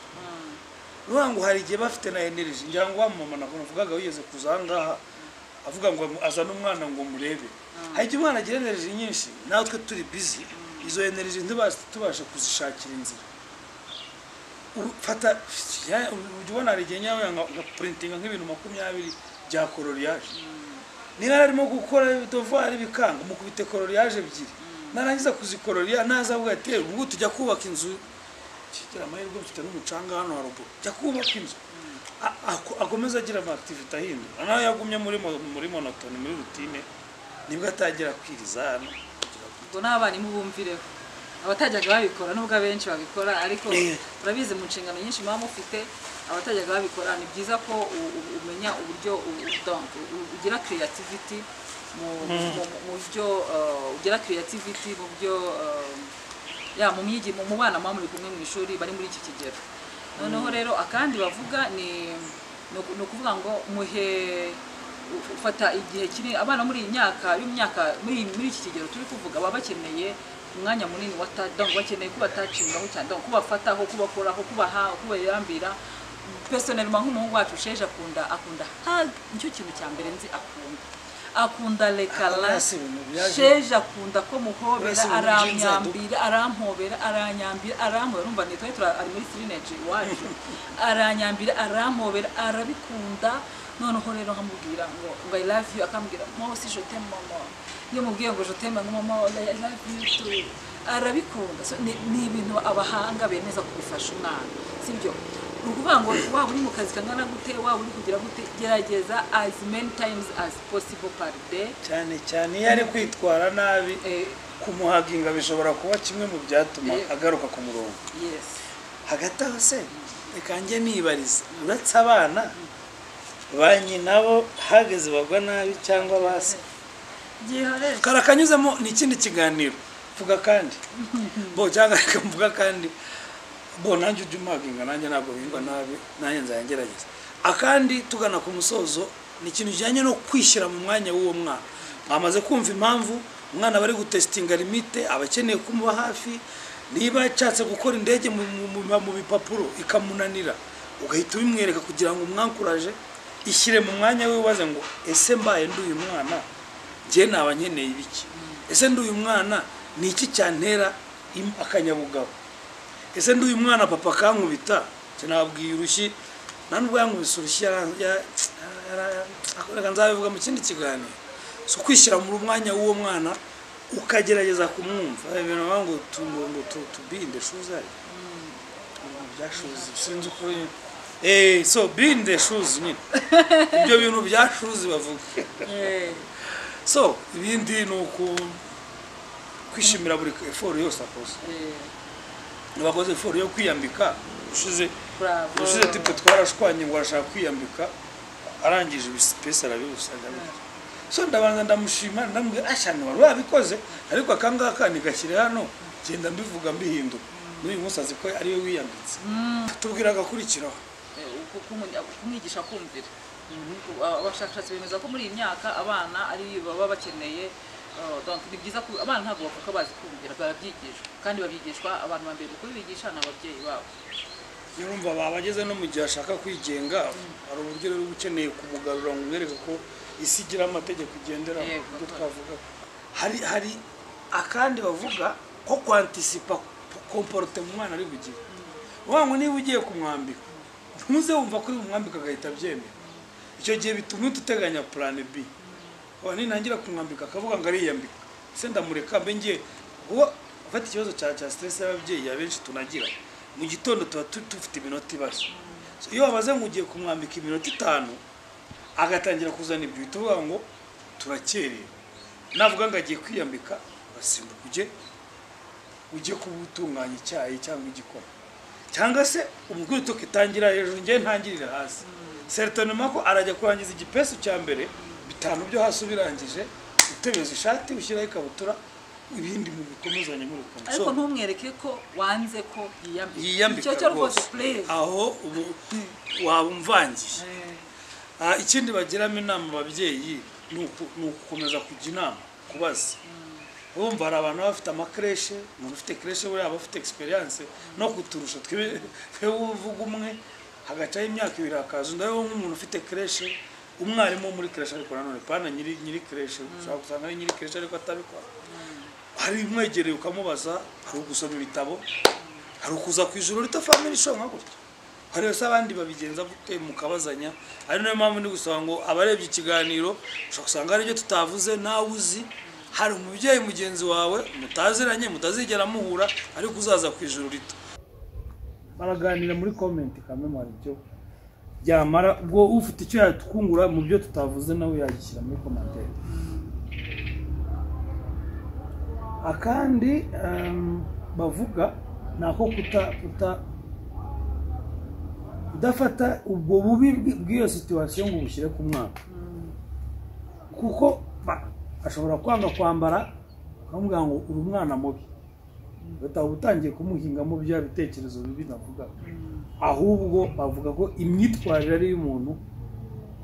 ruvuga ngo hari igihe bafite na energy. Ngira ngo wa mama ntabwo navugaga wigeze kuza aha ngaha avuga ngo azane umwana ngo murebe. Hari igihe umwana agira energy nyinshi natwe turi busy. Izo energy tubashe kuzishakira inzira ufata ya- ujya ubona hari igihe nyawe nka nk'ibintu makumyabiri bya kororiyaje niba arimo gukora devoir bikanga mukubite kororiyaje ebyiri narangiza kuzikororiya naza avuga ati ubu tujya kubaka inzu kigira amahirwe mfite n'umucanga hano haruguru jya kubaka inzu akomeza agira amakitivite ahindura nawe yagumye muri mo- muri monotoni muri rutine ni bwo atangira kwiriza hano kugira ngo- ubwo n'abarimu bumvireho abatajyaga babikora nubwo abenshi babikora ariko Eh. urabizi mu nshingano nyinshi muba mufite abatajyaga babikora ni byiza ko umenya uburyo ugira creativity mu byo ugira creativity mu byo ya mu myigi mu bana muba muri kumwe mu ishuri bari muri iki kigero. Noneho rero akandi bavuga ni ni uku- ni ukuvuga ngo muhe ufata igihe kinini abana muri iyi myaka y'imyaka muri iki kigero turi kuvuga baba bakeneye umwanya munini wa ta- donc bakeneye kuba tacingaho cyane kubafataho kubakoraho kubaha kubayambira personnellement nk'umuhungu wacu sheje akunda akunda hug ni cyo kintu cya mbere nzi akunda. Akunda lekala Ah, sheje akunda ko muhobera aramyambira arampobera aranyambira arampobera. Urumva nitwe ari muri teenage iwacu (laughs) aranyambira arampobera arabikunda. Noneho rero nkamubwira ngo ngo i love you. Akambwira mo si je t'aime mama. Iyo mubwiye ngo t'aime ngo mama i love you too. Arabikunda. Ni ibintu abahanga bemeza kubifasha umwana sibyo ni ukuvuga ngo waba uri mu kazi kangana gute? Waba uri kugira gute? Gerageza as many times as possible per day. Cyane cyane iyo ari kwitwara nabi eh, kumuhaginga bishobora kuba kimwe mu byatuma Eh. agaruka ku murongo. Hagati aho se? Reka njye nibariza uretse abana? Ba nyinabo hageze bagwa nabi cyangwa gihorere karakanyuzemo ni ikindi kiganiro. Vuga kandi. Bo cyangwa reka mvuga kandi. Bo nanjye ujya umaginga nanjye ntabwo bingwa nabi nanjye nzagerageza. Akandi tugana ku musozo ni ikintu kijyanye no kwishyira mu mwanya w'uwo mwana. Mwamaze kumva impamvu umwana bari gutesitinga limite aba akeneye kumuba hafi niba yashatse gukora indege mu bipapuro ikamunanira. Ugahita ubimwereka kugira ngo umwankuraje ishyire mu mwanya we ubaze ngo ese mbaye ndi uyu mwana njye naba nkeneye ibiki? Ese ndi uyu mwana ni iki cyantera akanyabugabo. Ese ndi uyu mwana papa akankubita sinabwiye urushyi. Nta nubwo yankubise urushyi nzabivuga mu kindi kiganiro. Si ukwishyira mu mwanya w'uwo mwana ukagerageza kumwumva. Hari ibintu ngo tu- ngo ngo tu- tubinde shuzari ibintu bya shuzi sinzi uko eh so binde shuzi nyine ibyo bintu bya shuzi bavuga. So ibindi ni uku kwishimira buri eforo yose akoze. Abakoze eforo yo kwiyambika. Ushize ushize tipe twarashwanye ngo arashaka kwiyambika arangije ibisipesi arabibusanya so ndabanza ndamushima ndamubwira ashani wari wabikoze ariko akangaka nigashyire hano genda mbivuga mbihindura n'uyu munsi azi ko ari we wiyambitse. Tubwira agakurikiraho. Eh, kumwigisha kumvira Aba- abashakashatsi bemeza ko muri iyi myaka abana ari baba bakeneye uh, ni byiza ko abana ntabwo bavuka bazi kumvira barabyigishwa. Kandi babyigishwa abantu ba mbere ukuri bigisha ni ababyeyi babo. Urumva baba ageze no mu gihe ashaka kwigenga hari uburyo rero uba ukeneye kumugarura ngo umwereke ko isi igira amategeko igendera ibyo twavuga. Hari hari akandi bavuga ko kwantisipa komporute mu mwana ari bugire uvuga ngo niba ugiye kumwambika ntuze wumva ko uri bumwambika agahita abyemera. Icyo gihe bituma uteganya purane b. Wa, nintangira kumwambika akavuga ngo ariyambika. Ese ndamureka mbe ngiye? Kuba ufata ikibazo cya stress y'ababyeyi abenshi tunagira. Mu gitondo tuba tu- dufite iminota ibazo So, iyo wabaze ngo ugiye kumwambika iminota itanu agatangira kuzana ibyo. Uhita uvuga ngo turakerewe. Navuga ngo agiye kwiyambika urasimbuka ujye ujye kuba utunganya icyayi cyangwa igikoma. Cyangwa se umubwire uti itangira hejuru njye ntangirire hasi. Seritonema ko arajya kurangiza igipesu cya mbere bitanu byo hasi ubirangije utebeza ishati ushyiraho ikabutura ibindi mu bikomezanya muri kumwe ariko ntumwereke ko wanze ko yiyambika. rwose aho ubu waba umvangiye Ah, ikindi bagiramo inama ababyeyi ni ugukomeza kujya inama kubaza. Bumva hari abantu baba bafite amakereshe umuntu ufite kereshe buriya aba afite egisperiyanse no kuturusha. Twe twe uvuga umwe hagacaho imyaka ibiri hakaza undi ari wo nk'umuntu ufite kereshe umwarimu wo muri kereshe ariko nanone pana nyiri nyiri kereshe ushobora gusanga ari nyiri kereshe ariko atabikora. Hari umwegereye ukamubaza hari ugusoma ibitabo hari ukuza ku ijoro rito family show nka gutya. Hari wese abandi babigenza gute mukabazanya ari na yo mpamvu ndi gusaba ngo abarebye ikiganiro ushobora gusanga hari ibyo tutavuze nawe uzi hari umubyeyi mugenzi wawe mutaziranye mutazigera muhura ariko uzaza ku ijoro rito. Baraganira muri komenti kamwe mu ibyo byamara ubwo ufite icyo yatwungura mu byo tutavuze nawe yagishyira muri komantere akandi bavuga ni ako kuta kuta udafata ubwo bubi bw- bw'iyo situwasiyo ngo ubushyire ku mwana kuko ashobora kwanga kwambara ukamubwira ngo uri umwana mubi. Ugahita utangiye kumuhingamo bya bitekerezo bibi navuga. Ahubwo bavuga ko imyitwarire ari iy'umuntu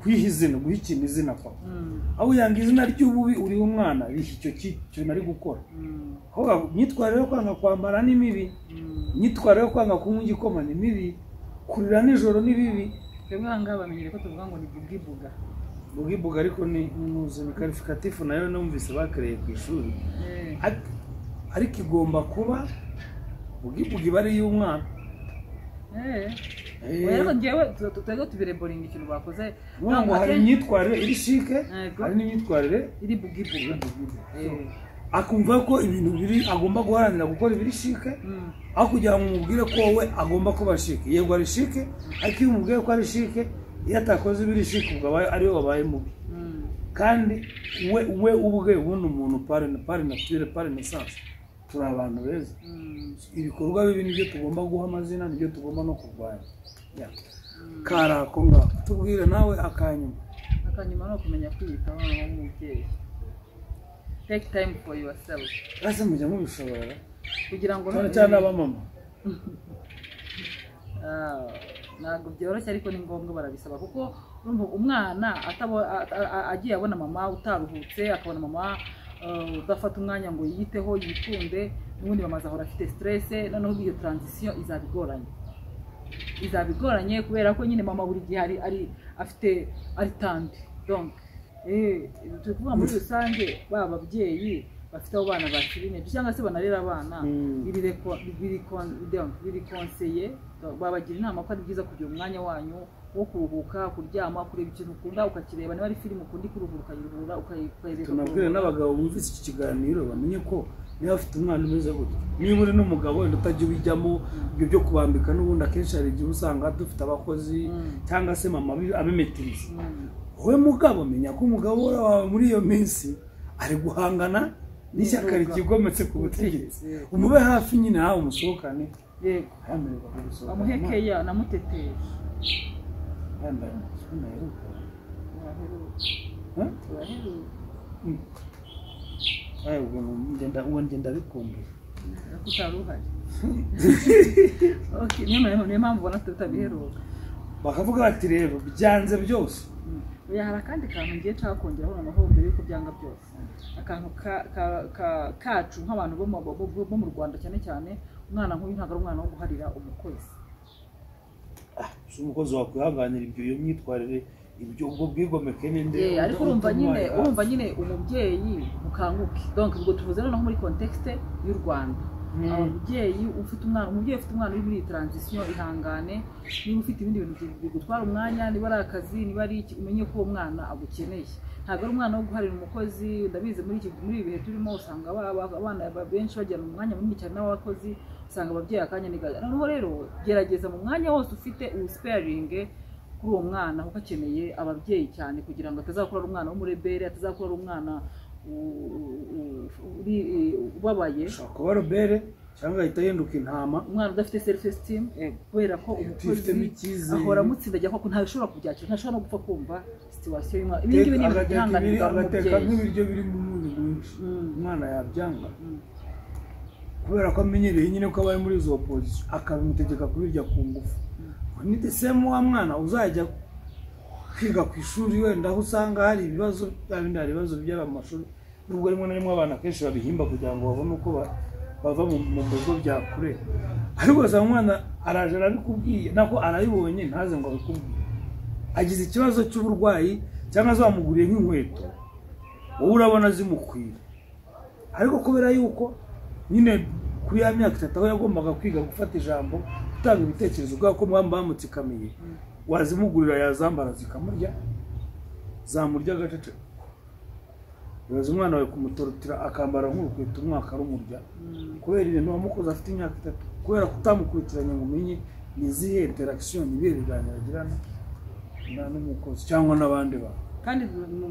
kwiha izina guha ikintu izina kwa. Mm, aho yanga izina ry'ububi uriho umwana biha icyo ki- kintu ari gukora. Mm, ahubwo imyitwarire yo kwanga kwambara ni mibi. Mm. imyitwarire yo kwanga kunywa igikoma ni mibi. Kurira nijoro ni bibi. Twebwe aha ngaha bamenyere ko tuvuga ngo ni bugibuga bugibuga ariko ni ni karifikatifu na yo numvise bakereye ku ishuri. Eh, ariko igomba kuba bugibuga iba ari iy'umwana eh. Eh, Oya, ariko njyewe tu- tu- twebwe tubireboringa ikintu bakoze. Ngo hari imyitwarire iri shike hari n'imyitwarire? Iri bugibuga akumva ko ibintu biri agomba guharanira gukora ibiri shike mm, aho kugira ngo umubwire ko wowe agomba kuba shike yego ari shike ariko iyo umubwiye ko ari shike iyo atakoze ibiri shike ubwo aba ari we wabaye mubi. Mm. kandi we we ubwe ubundi umuntu pari na pari natire pari nasanse turi abantu beza. Mm, ibikorwa bibi ni byo tugomba guha amazina ni byo tugomba no kurwanya. Ya. kari ako ngako tubwire nawe akanyuma akanyuma ni ukumenya kwiyitaho nk'umubyeyi take time for yourself. Ese mujya mubishobora? Kugira ngo cyane cyane abamama. (laughs) Ah, ntabwo byoroshye ariko ni ngombwa barabisaba kuko umwana agiye abona mama utaruhutse akabona mama uh, udafata umwanya ngo yiyiteho yikunde n'ubundi mama azahora afite stress noneho iyo transition izaba igoranye izaba igoranye kubera ko nyine mama buri gihe ari, afite ari tandi donc eh, turi kuvuga muri rusange ba babyeyi bafite abo bana bakiri intege cyangwa se banarera abana Mm. biri reko- biri kon- donc biri konseye babagira inama ko ari byiza kugira umwanya wanyu wo kuruhuka kuryama kureba ikintu ukunda ukakireba niba ari filime ukunda ikuruhura ukayiruhura ukayi- ukayireka tunabwire kuruhura. n'abagabo bumvise iki kiganiro bamenye ko niba afite umwana umeze gutya niba uri n'umugabo wenda utajya ubijyamo ibyo byo kubambika n'ubundi akenshi hari igihe usanga dufite abakozi Mm. cyangwa se mama abi- abimetiriza wowe mugabo menya ko umugabo wawe muri iyo minsi ari guhangana n'ishyaka N'izuba. rikigometse ku butegetsi. Umube hafi nyine nawe umusohokane? Yego. Yemererwa kugusohokana amuhekeya namuteteye yambaye Huh? uraheruka Aye, ubwo ngenda ariko utari uhari niyo mpamvu niyo mpamvu ubona tutabiheruka. Bakavuga bati rero byanze byose. Oya hari akandi kantu ngiye nshaka kongeraho noneho mbere yuko byanga byose. Akantu ka- ka- ka- kacu nk'abantu bo mu- rwanda cyane cyane umwana nk'uyu ntabwo ari umwana wo guharira umukozi. Si umukozi wakwihanganira ibyo iyo myitwarire ibyo ubwo bwigomeke n'indi ariko urumva nyine urumva nyine umubyeyi mukanguke. Ubwo tuvuze noneho muri contexte y'u rwanda. Mm. ababyeyi ufite umwana umubyeyi ufite umwana uri muri iyi transition ihangane niba ufite ibindi bintu bi- bigutwara umwanya niba ari akazi niba ari iki umenye ko uwo mwana agukeneye ntabwo ari umwana wo guharira umukozi ndabizi muri ibi bihe turimo usanga aba- aba- abana ba- benshi bajyana umwanya munini cyane n'abakozi usanga ababyeyi akanya ni gato noneho rero gerageza mu mwanya wose ufite uwusiparinge kuri uwo mwana kuko akeneye ababyeyi cyane kugira ngo atazakura ari umwana w'umurebere atazakura ari umwana ubabaye ushobora kuba robere cyangwa agahita ahinduka intama umwana udafite self esteem kubera ko umukozi ahora amutsindagira ko ntashobora kubyakira ntashobora no gupfa kumva situation y'umwana ibi ngibi ni ibintu agateka nk'ibiryo birimo umunyu mwinshi Mm. umwana yabyanga Mm. kubera ko amenyereye nyine ko aba ari muri izo pozisiyo akabimutegeka kubirya ku ngufu ni the same wa mwana uzajya kwiga ku ishuri wenda aho usanga hari ibibazo hari ibibazo by'aba mu mashuri. Nubwo rimwe na rimwe abana akenshi babihimba kugira ngo babone uko ba- bava mu bigo bya kure. Ariko ugasanga umwana araje arabikubwiye nako arabibonye ntaze ngo abikubwire. Agize ikibazo cy'uburwayi cyangwa se wamuguriye nk'inkweto wowe urabona zimukwira. Ariko kubera yuko nyine kuri ya myaka itatu aho yagombaga kwiga gufata ijambo gutanga ibitekerezo kubera ko mwamba bamutsikamiye wazimugurira yazambara zikamurya zamurya agacece ubaza umwana wawe kumutorotira akambara nk'urukweto umwaka rumurya kubera ibintu wamukoze afite imyaka itatu kubera kutamukurikiranye ngo umenye ni izihe interakisiyo ni ibihe biganiro agirana na n'umukozi cyangwa n'abandi bantu. Kandi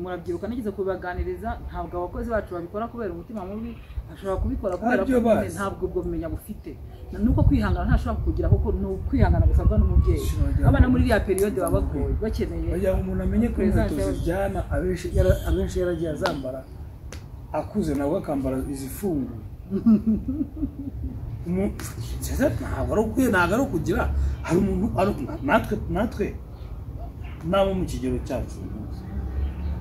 murabyibuka nigeze kubibaganiriza ntabwo abakozi bacu babikora kubera umutima mubi ashobora kubikora kubera ko ntabwo ubwo bumenya bufite. Na- nuko kwihangana ntashobora kukugira kuko ni ukwihangana gusabwa n'umubyeyi abana muri iriya periyode baba bagoye bakeneye kugira ngo umuntu amenye ko inkweto zijyana abenshi yara- abenshi yaragiye azambara akuze nabwo akambara izifunguye (laughs) ntabwo ari ukwiye ntabwo ari ukugira. Hari umuntu natwe natwe n'abo mu kigero cyacu.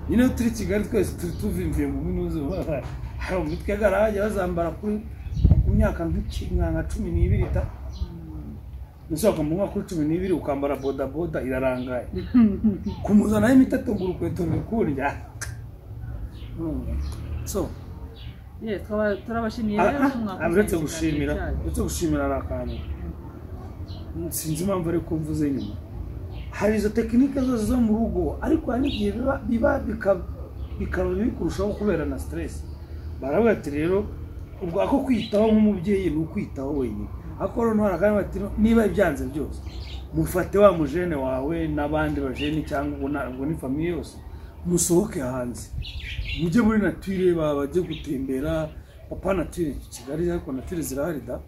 Nyine turi kigali twese turi tuvimviye mu minuzi hari umutwe garajya bazambara kuri ku myaka nka cumi n'ibiri ta. Usohoka mu mwaka kuri cumi n'ibiri ukambara bodaboda irarangaye. (laughs) Kumuzanaho imitato ngo urukweto rukurya turabashimiye rero ko mwakoze uretse gushimira uretse gushimira ari akantu. Sinzi impamvu ariko mvuze nyuma hari izo tekinike zose zo mu rugo ariko hari n'igihe biba biba bika- bikaba bibi kurushaho kubera na stress. Baravuga ati rero ubwo ako kwitaho nk'umubyeyi ni ukwitaho wenyine. Ariko noneho hari akandi bati niba byanze byose mufate wa mujene wawe n'abandi bajeni cyangwa ubwo ni famiye yose musohoke hanze. Mujye muri natire bajye gutembera. Papa natire kigali ariko natire zirahari da?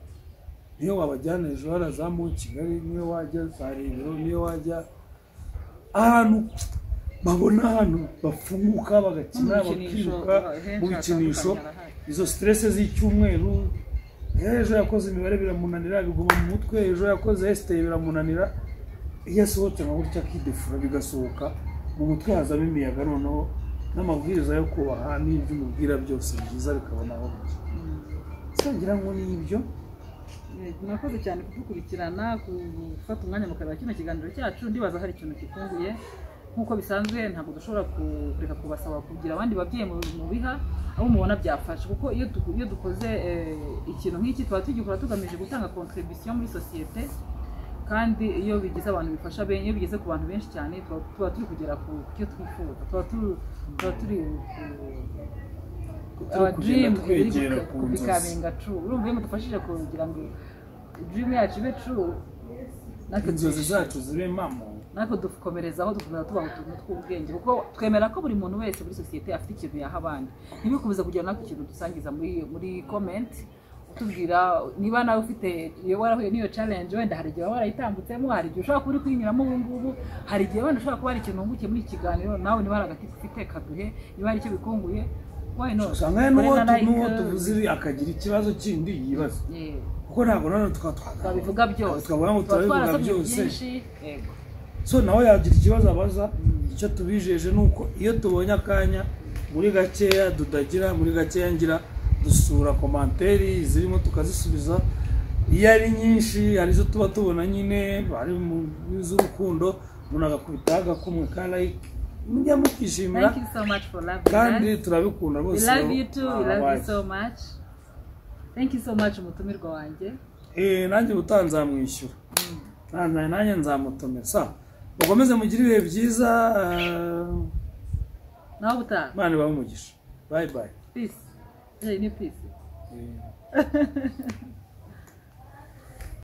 Niyo wabajyana ejo harazamu kigali niyo wajya za rebero niyo wajya. Ahantu babona ahantu bafunguka bagakina bakiruka. mu bikinisho izo stress z'icyumweru ejo yakoze imibare biramunanira biguma mu mutwe ejo yakoze esiteye biramunanira. Iyo asohotse nka gutya akidefura bigasohoka mu mutwe hazamo imiyaga noneho n'amabwiriza yo kubaha n'ibyo umubwira byose byiza bikabona aho ngira ngo ni ibyo murakoze cyane kudukurikirana gufata umwanya mukareba kino kiganiro cyacu ndibaza hari ikintu gifunguye nk'uko bisanzwe ntabwo dushobora kureka kubasaba kugira abandi babyeyi mu- mubiha abo mubona byafasha. Kuko iyo du- iyo dukoze eh, ikintu nk'iki tuba tugikora tugamije gutanga contribution muri sosiyete kandi iyo bigize abantu bifasha benshi iyo bigeze ku bantu benshi cyane tuba turi kugera ku cyo twifuza. Tuba turi kugenda iri bikabenga true. Urumva iyo mudufashije kugira ngo dream yacu ibe true natwe inzozi zacu zibe mamo natwe dukomerezaho dukomeza tubaha utuntu tw'ubwenge. Kuko twemera ko buri muntu wese muri sosiyete afite ikintu yaha abandi. Ntibikomeze kugira natwe ikintu dusangiza muri comment utubwira niba nawe ufite iyo warahuye n'iyo challenge wenda hari igihe warayitambutsemo hari igihe ushobora kuba uri kuyinyuramo ubu ngubu hari igihe wenda ushobora kuba hari ikintu wungukiye muri iki kiganiro nawe niba hari agati ufite kaduhe niba hari icyo bikunguye usanga n'uwo tuvuze akagira ikibazo kindi yibaza. Kuko ntabwo tukaba twaga- twabivuga byose. Twarasomye byose. byinshi. Yego. So nawe yagira ikibazo abaza icyo tubijeje ni uko iyo tubonye akanya muri gakeya tudagira muri gakeya ngira dusura komanteri zirimo tukazisubiza iyo ari nyinshi hari izo tuba tubona nyine ari mu z'urukundo umuntu agakubitaho agakumwe ka like mujya mukishimira thank you so much for loving kandi turabikunda rwose love you too. We love you Abaye. so much. Thank you so much umutumirwa wanjye. Eh, nanjye ubutaha nzamwishyura nanjye nzamutumira mukomeze mugire ibihe byiza eh, Nawe ubutaha. imana ibahe umugisha bayi bayi. Hey, ni. Eh. (laughs)